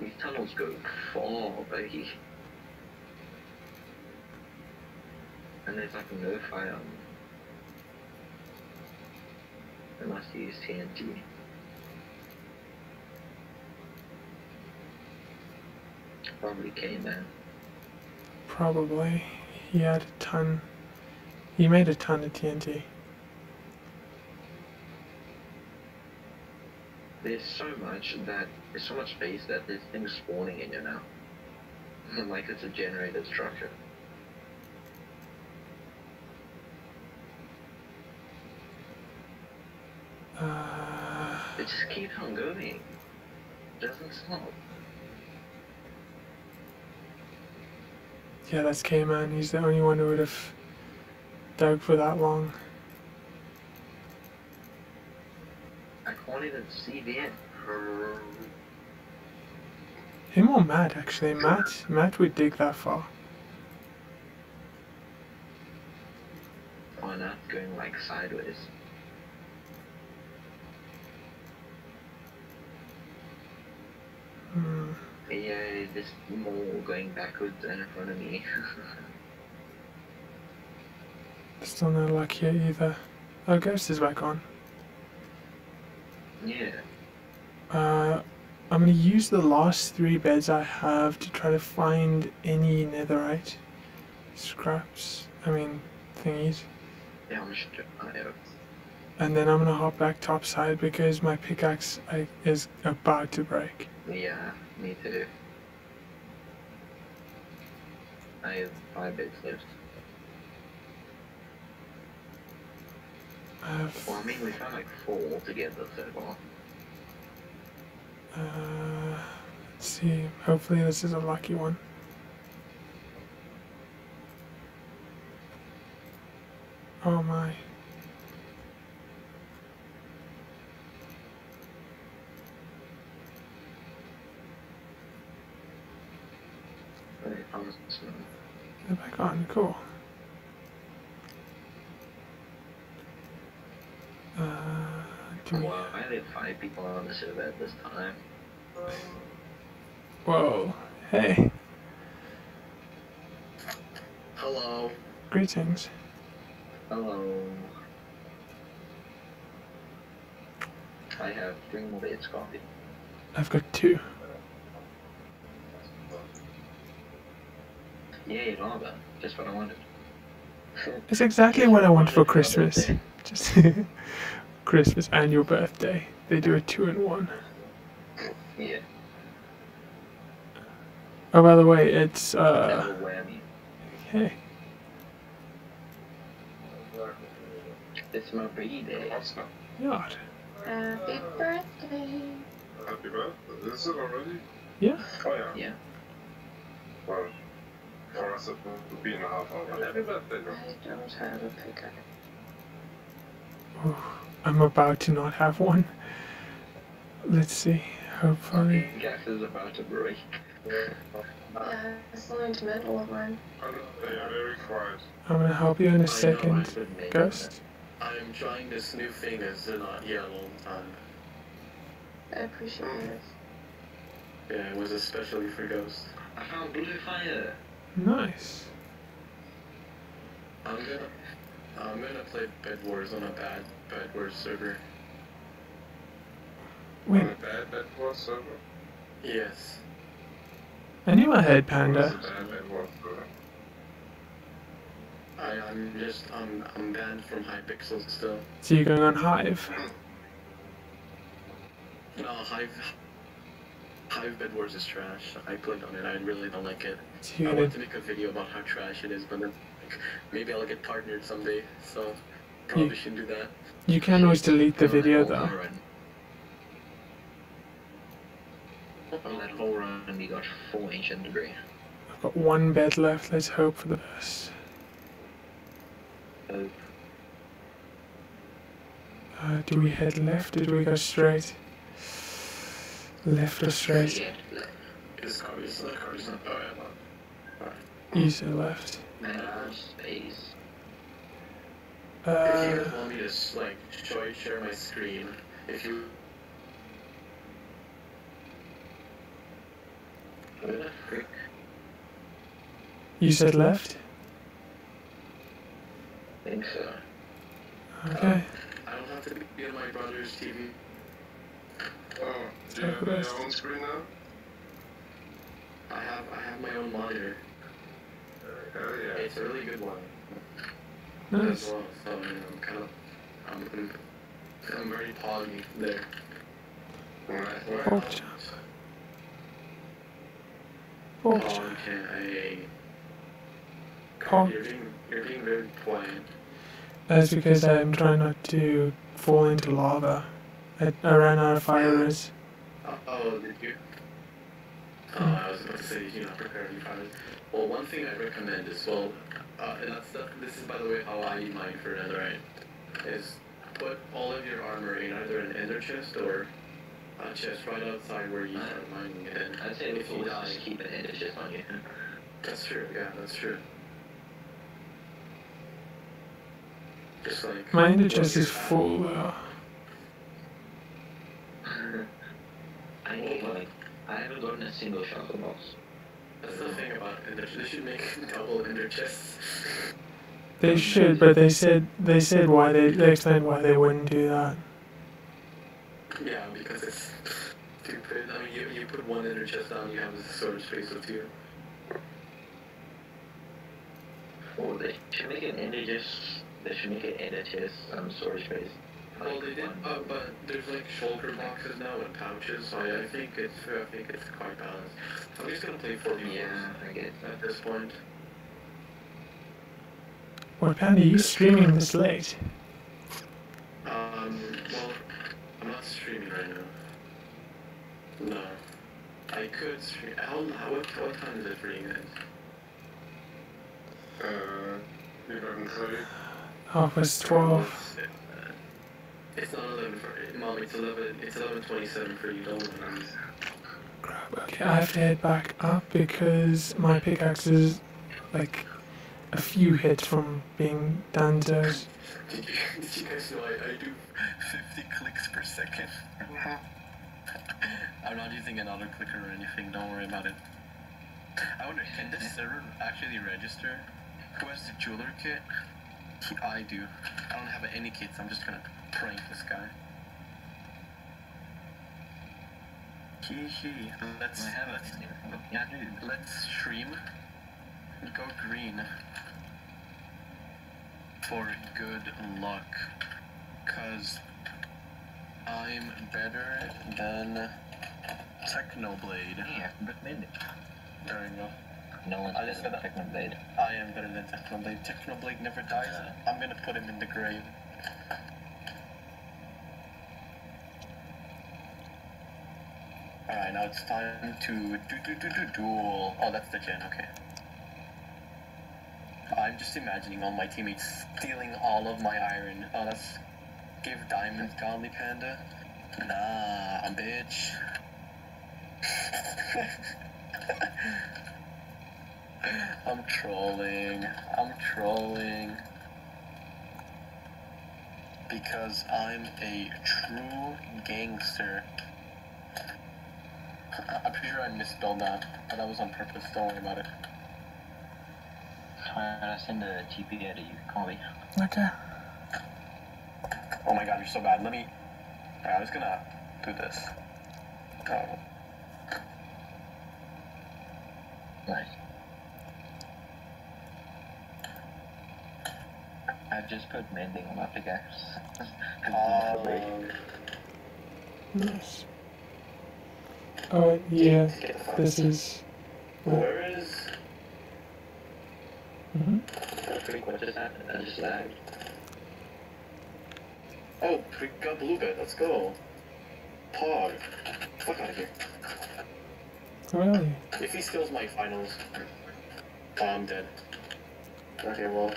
These tunnels go far, baby. And there's like no fire. They must use TNT. Probably came in. Probably. He had a ton. He made a ton of TNT. There's so much that there's so much space that there's things spawning in you now. like it's a generated structure. Uh, It just keeps on going. Doesn't stop. Yeah, that's K-Man. He's the only one who would have dug for that long. I can't even see the end. Him or Matt, actually. Matt, Matt would dig that far. Why not going like sideways? Hmm. Yeah, this more going backwards in front of me. Still no luck here either. Oh, Ghost is back on. yeah. Uh, I'm gonna use the last three beds I have to try to find any netherite scraps. I mean, thingies. Yeah, I'm just. I know. And then I'm gonna hop back topside because my pickaxe I, is about to break. Yeah, me too. I have five bits left. I have, Well, I mean, we found like four together so far. uh, let's see. Hopefully this is a lucky one. Oh my. But I found some. They're back on. Cool. Uh, do we... Well, I had five people on the server at this time. Whoa. Hey. Hello. Greetings. Hello. I have three more bits coffee. I've got two. Yay, lava. Just what I wanted. It's exactly what I want for Christmas. Just Christmas and your birthday. They do a two in one. Yeah, Oh, by the way, it's uh. double whammy. Hey, It's my birthday. Awesome. yacht. Happy birthday. Happy birthday. Is it already? Yeah. Oh yeah. Yeah. Well, for us it would be in a half hour. Happy birthday. I don't have a pickaxe. Ooh, I'm about to not have one. Let's see. Hopefully. Gas is about to break. Yeah, it's only into middle of mine. They are very quiet. I'm gonna help you in a I second. should Ghost. I'm trying this new thing that's not here a long time. I appreciate it. Yeah, it was especially for Ghost. I found blue fire. Nice. I'm gonna I'm gonna play Bed Wars on a bad Bed Wars server. Wait, On a bad bad Wars server. Yes. I knew I had What is Panda. a bad bad war server? I, I'm just I'm I'm banned from Hypixel still. So you're going on Hive. No, Hive Hive Bed Wars is trash. I played on it, I really don't like it. So I want gonna. make a video about how trash it is, but then like, maybe I'll get partnered someday, so probably should do that. You can always delete the video though. run. On that whole run, we got four ancient debris. I've got one bed left. Let's hope for the best. Oh, Uh, do we head left or do we go straight? Left or straight? yeah, like, This car is the car is not yeah, no. You said left. man. If you Uh, want me to like show share my screen, if you Where the frick? you said left? I think so. Okay. I don't have to be on my brother's TV. Oh, do you have your own screen now? I have I have my own monitor. Hell yeah. It's a really good one as Nice. well. So you know, I'm kind of I'm I'm very poggy there. Right, right. Pork chop. Pork oh, chop. Okay. Pork. You're being you're being very quiet. That's because I'm trying not to fall into lava. I, I ran out of fire res. Uh, oh, did you? Uh, I was about to say you're not prepared any fires. Well, one thing I recommend is well, uh, and that's the, this is by the way how I eat mine for netherite, is put all of your armor in either an ender chest or a chest right outside where you start mining, and I'd say if you always die, just keep an ender chest on you. that's true. Yeah, that's true. Just like My ender chest is full though. I need like I haven't gotten a single shulker box. That's the thing about ender. They should make double ender chests. They should, but they said they said why they they explained why they wouldn't do that. Yeah, because it's stupid. I mean, you, you put one ender chest down, you have a storage space of two. Or they should make an ender chest. They should make an ender chest um storage space. Well, they did, uh, but there's like shulker boxes now and pouches, so I, I think it's I think it's quite balanced. I'm just gonna play 4 Yeah, I get. At this point. Why, Penny, are you streaming this late? Um, well, I'm not streaming right now. No. I could stream. How, how what, what time is it for you guys? Uh, 11.30. Half past 12. It's not 11 for Mom, it's 11, it's 11.27 for you, don't worry. Crap. Okay, I have to head back up because my pickaxe is like a few hits from being downstairs. Did you, did you guys know I, I do 50 clicks per second? I'm not using an auto clicker or anything, don't worry about it. I wonder, can this server actually register? Who has the jeweler kit? I do. I don't have any kits, I'm just gonna prank this guy. Hee hee, let's, I have a yeah, dude. let's stream. Go green. For good luck. Cause I'm better than Technoblade. Yeah, recommend it. There you go. No one's I just better said than Technoblade. I am better than Technoblade. Technoblade never dies. I'm gonna put him in the grave. Alright, now it's time to do do do do duel. Oh, that's the gen, okay. I'm just imagining all my teammates stealing all of my iron. Oh, that's give diamonds, Godly Panda. Nah, I'm bitch. I'm trolling. I'm trolling. Because I'm a true gangster. I- I'm pretty sure I misspelled that, but that was on purpose. Don't worry about it. Trying to send a GP to of you, Colby. Okay. Oh my god, you're so bad. Let me. Alright, I was gonna do this. Oh. Nice. I've just put mending on my pickaxe. 'Cause it's not great. Um, Nice. Oh yeah, this is. where is. hmm Wait, what just happened? I just lagged. Oh, we got blue bed. Let's go. Pog. Fuck out of here. Really? If he steals my finals, oh, I'm dead. Okay, well,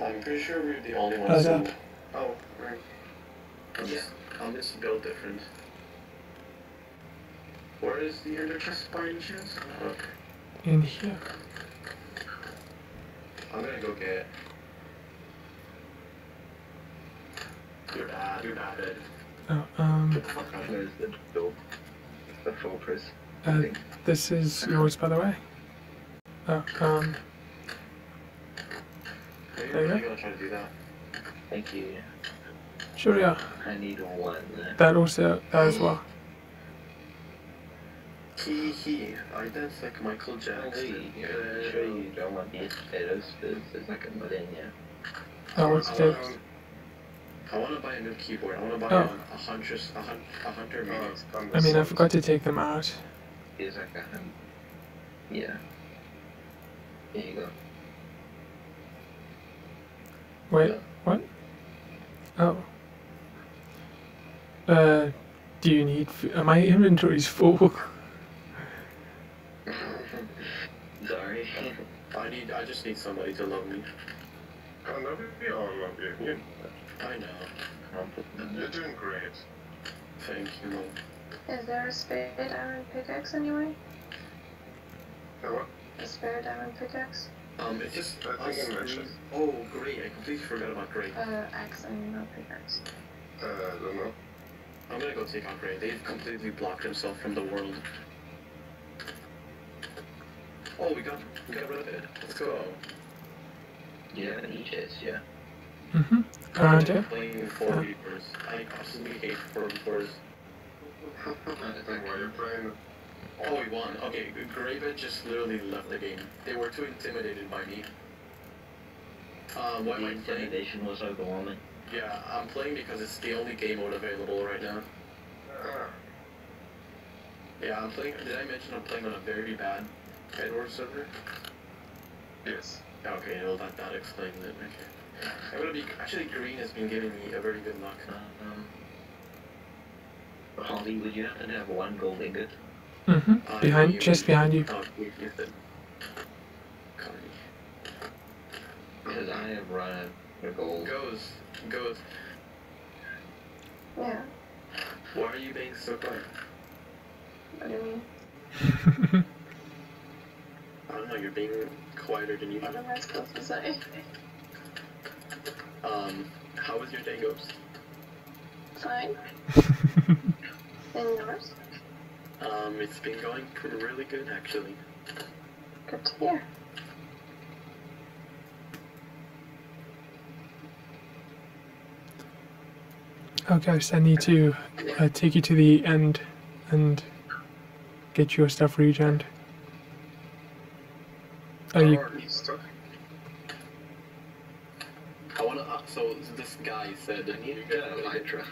I'm pretty sure we're the only ones How's who. that? Oh, right. I'll just, I'll just build different. Where is the ender chest by any chance? Okay. In here. I'm gonna go get. You're bad, you're bad, Ed. Oh, um, Get the fuck out of here. Where's the door? The fortress. uh, this is yours, by the way. Oh, um, Maybe There you go. gonna try to do that. Thank you. sure, yeah. I need one. That also, that as well. Hee hee, I dance like Michael Jackson. You're sure you don't want these potatoes? There's, there's like a million, yeah. Oh, what's the Um, I want to buy a new keyboard. I want to buy Oh. a, a huntress, a, hun- a hunter oh, mini. it's done I mean, I forgot to take them out. Here's like a, yeah. There you go. Wait, what? Oh. Uh, do you need? F- uh, my inventory's full. Sorry. I need. I just need somebody to love me. Can that be all love you? you? I know. You're doing great. Thank you. Is there a spare iron pickaxe anyway? Now what? A spare iron pickaxe? Um, it's just I think us I mentioned. three- Oh, great! I completely forgot about Great. Uh, axe and not pickaxe. Uh, I don't know. I'm gonna go take out Great. They've completely blocked himself from the world. Oh, we got we got rid of it. Let's go. Do you have any chest? Yeah. Mm-hmm. Around I'm playing four reapers. I absolutely hate four reapers. Then why you're playing Oh, we won. Okay, Graven just literally left the game. They were too intimidated by me. Uh, why am The I playing? intimidation was overwhelming. Yeah, I'm playing because it's the only game mode available right now. Ah, Yeah, I'm playing. Did I mention I'm playing on a very bad Edward server? yes. Okay, well that that explains it. Okay. I'm gonna be actually Green has been giving me a very good luck. Um, Holly, would you happen to have one gold ingot? Mm-hmm. Uh, Behind, you- just behind you. Oh, you you said. Carney. Because I have run out of gold. Goes, goes. Yeah. Why are you being so quiet? What do you mean? I don't know. You're being quieter than you. What am I supposed to say? Um, how was your day, Ghost? Fine. And yours? Um, it's been going pretty really good actually. Good to hear. oh, guys, I need to uh, take you to the end and get your stuff regened. Oh, you, I wanna. Uh, so this guy said. I need you to guys- get a Hydra.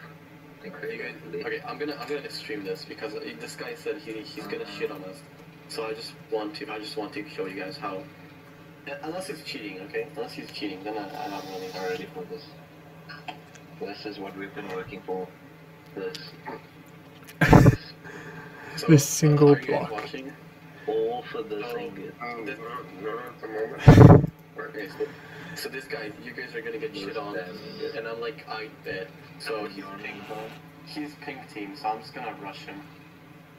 Okay, I'm gonna I'm gonna stream this because uh, this guy said he he's gonna shit on us. So I just want to I just want to show you guys how. Uh, Unless he's cheating, okay? Unless he's cheating, then I, I'm not really I'm ready for this. This is what we've been working for. This. So, This single are you guys block. Watching? All for this Oh. ingot. Um, This- no, no, at the moment. Okay, so, so this guy, you guys are gonna get shit on, and I'm like, I bet. So he's pink. He's pink team, so I'm just gonna rush him.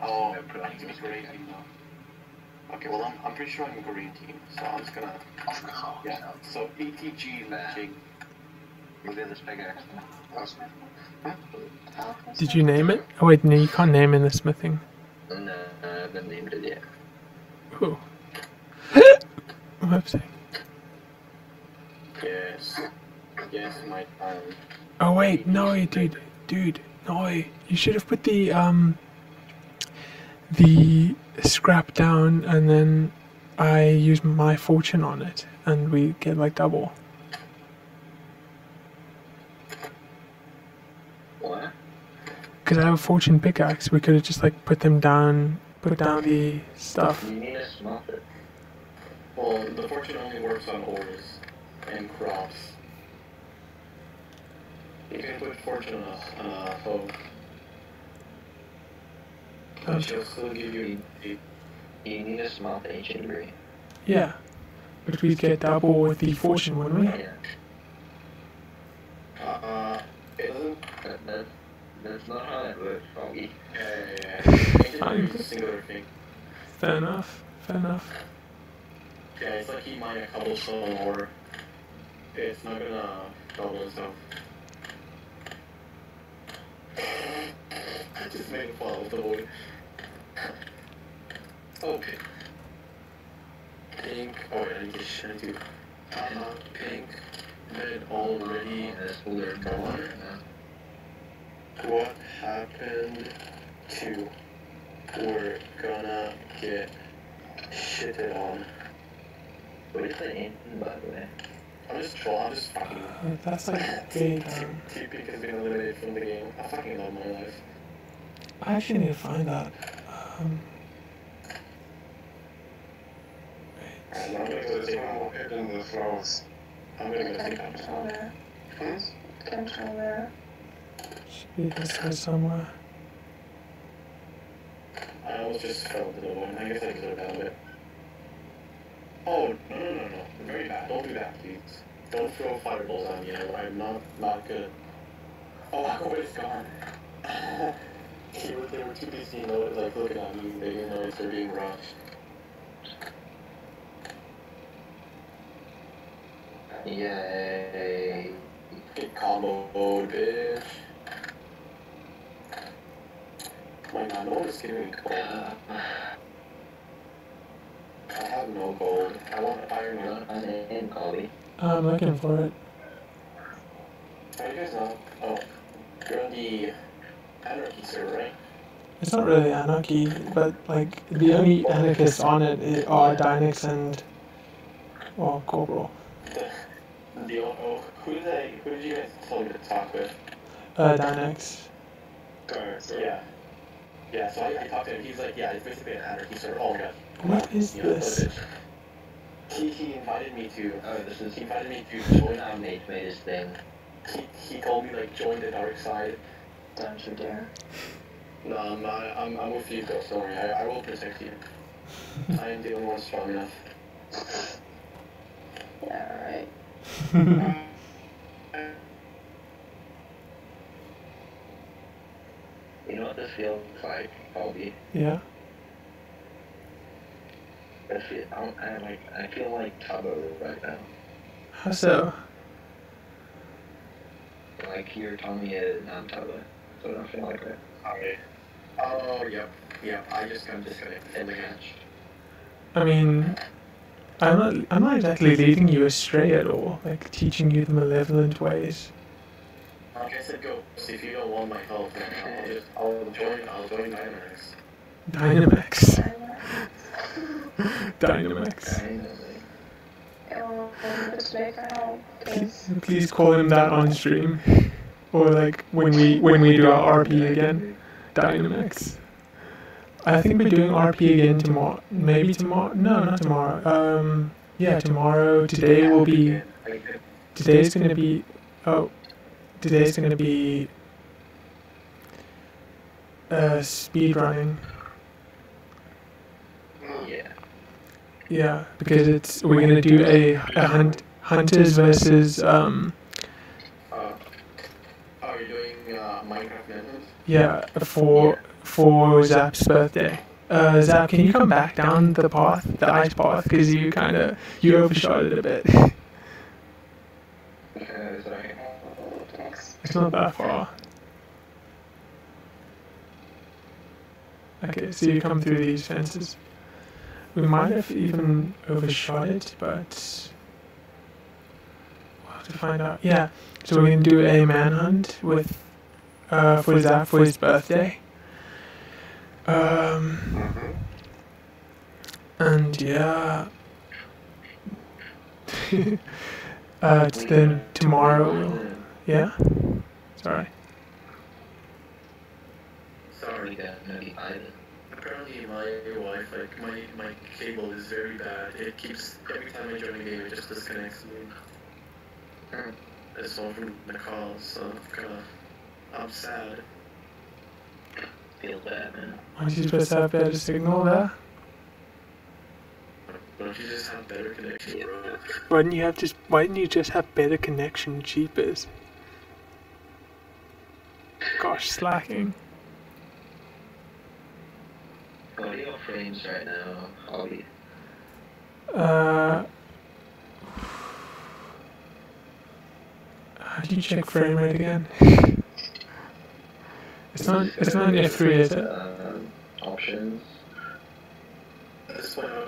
Oh, I need to be green team though. Okay, well I'm, I'm pretty sure I'm green team, so I'm just gonna yeah. So ATG lynching. Look at this pickaxe. Awesome. did you name it? Oh, wait, no, you can't name in the smithing. No, I haven't named it yet. Whoopsie. Yes. Yes, my time. Oh wait, no, dude, dude, no, you should have put the um the scrap down, and then I use my fortune on it, and we get like double. What? Because I have a fortune pickaxe, we could have just like put them down, put down the stuff. You need to smelt it. Well, the fortune only works on ores and crops. You can put fortune on a, on a hoe. But she'll still give you a You need to smelt ancient green. Yeah, but we'd get double with the fortune, wouldn't we? Yeah. Uh, it doesn't. That, that, that's not how that works, Foggy. Yeah, yeah, yeah. Thank you for a singular thing. Fair enough. Fair enough. Yeah, it's like he mined a cobblestone ore. It's not gonna double itself. I just made a fall of the void. Okay. Pink. Oh, wait, I need to sh- I need to. Uh, pink. Red already. That's older gone. What happened to? We're gonna get shitted on. What is the end, by the way? I'm just troll. I'm just fucking. Uh, that's like way down. TP has been eliminated from the game. I fucking love my life. I actually need to find that. Um, And I'm gonna go There's take one more head in the flowers. I'm gonna go take Cancel out. there. Hmm? Cancel there. Should be somewhere. I almost just fell into the void. I guess I out of it. Oh, no, no, no, no. Very bad. Don't do that, please. Don't throw fireballs on me. I'm not, not good. Oh, oh Aquaboy's gone. they, were, they were too busy, you know, like, looking at me. They didn't know they're being rushed. Yay. Get combo bitch. My god, no one is giving me gold. Uh, I have no gold. I want iron you're one. not on in, Colby. I'm looking for it. How do you guys know? Oh, you're on the anarchy server, right? It's not really anarchy, but like the only anarchists on it are Dynex and well Corporal. The, the oh, who did I? Who did you guys tell me to talk with? Uh, Dynex. Alright, Yeah. Yeah, so I, I talked to him. He's like, yeah, it's basically an anarchy server. Oh my god. What is You know, this? bitch. He, he invited me to. Oh, this is He invited me to join. how Um, Nate made his thing. he, he told me like join the dark side. Don't you dare. No, I'm not. I'm, I'm with you, Ghost. Don't worry. I, I will protect you. I am the only one strong enough. Yeah, alright. know what this feels like, Colby? yeah. I feel, I'm, I like, I feel like Tubbo right now. How so? Like you're Tommy is not Tubbo. So I don't feel like that. Okay. Oh, yep. Yep. I just got disconnected from the match. I mean, I'm not. I'm not exactly leading you astray at all. Like teaching you the malevolent ways. Like I said, Ghost, if you don't want my help, then I'll just, I'll join, I'll join Dynamax. Dynamax. Dynamax. Finally. It'll just make a help, because Please call him that on stream, or like when we when we do our RP again. Dynamax. I think we're doing RP again tomorrow. Maybe tomorrow. No, not tomorrow. Um, yeah, tomorrow. Today will be. Today's gonna be. Oh, today's gonna be. Uh, speed running. Yeah. Yeah, because it's we're gonna do a, a hunt hunters versus um Uh, are you doing uh, Minecraft Manhunt? yeah for for Zap's birthday. Uh, Zap, can you come back down the path, the ice path, because you kind of you overshot it a bit. Uh, sorry. thanks. It's not that far. Okay, so you come through these fences. We might have even overshot it, but we'll have to find out. Yeah, so we're gonna do a manhunt with uh, for Zap for his birthday. Um, Mm-hmm. and yeah. uh, it's then tomorrow. Yeah. Sorry. Sorry. We got no. Apparently my Wi-Fi, like my, my cable is very bad. It keeps, every time I join a game, it just disconnects me. It's all from the call, so kinda, I'm sad. Feel bad, man. Aren't you supposed to have better signal there? Why don't you just have better connection, bro? Why don't you have just? Why didn't you just have better connection, cheapers? Gosh, slacking. What are your frames right now, Holly? Uh, how do you check frame rate again? It's not. It's not an F three, is it? Options. Uh,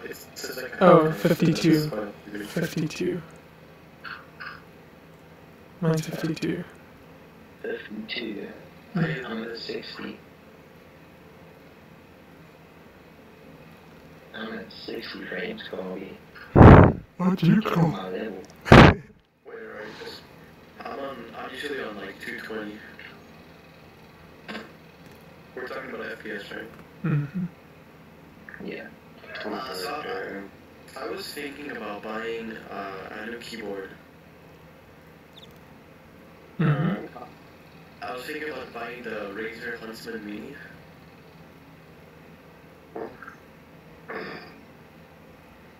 it's, it says like Oh, 52. This one, Fifty-two. Mine's fifty-two. 52. I- I'm at 60. I'm at 60 frames, Kobe. What'd you on my level. Where I just, I'm on, I'm usually on like 220. We're talking about FPS, right? Mm-hmm. Yeah. Uh, so I, I was thinking about buying uh, a new keyboard. Mm-hmm. I was thinking about buying the Razer Huntsman Mini.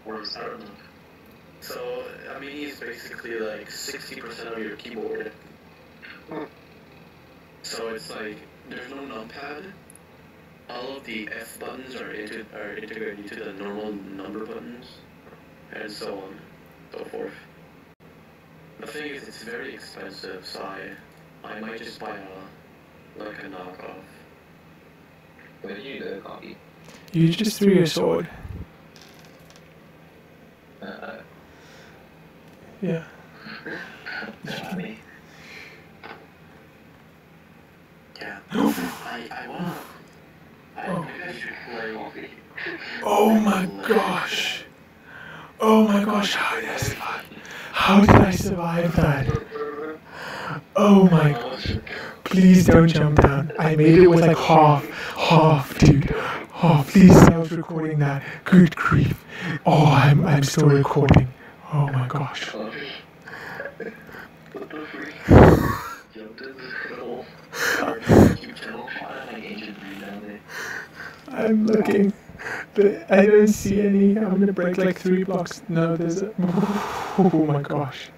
What is that? So a mini is basically like sixty percent of your keyboard. So it's like there's no numpad. All of the F buttons are into, are integrated into the normal number buttons, and so on, so forth. The thing is, it's very expensive, so I, I might just buy a like a knockoff. Where did you get a copy? You just threw your sword. Uh, Yeah. funny. Yeah. I, I wanna. I, Oh. maybe I should play. Coffee. Oh my gosh. Oh my gosh, how did I survive? How did I survive that? Oh my gosh. Please don't jump down. I made it with like half, half, dude. Oh, please was recording that. Good grief. Oh, I'm, I'm still recording. Oh my gosh. I'm looking, but I don't see any. I'm gonna break like three blocks. No, there's a. Oh my gosh.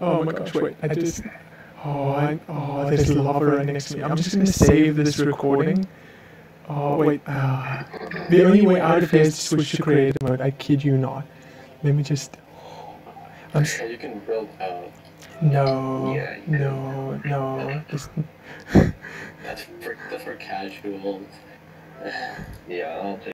Oh my gosh, wait, I just. Oh, I, oh, there's lava right next to me. I'm just gonna save this recording. Oh, wait. Uh, the only way out of here is to switch to creative mode. I kid you not. Let me just. I'm. s- you can build. Uh, No, Yeah, no, no. This, that's for that's for casuals. Yeah, I don't think.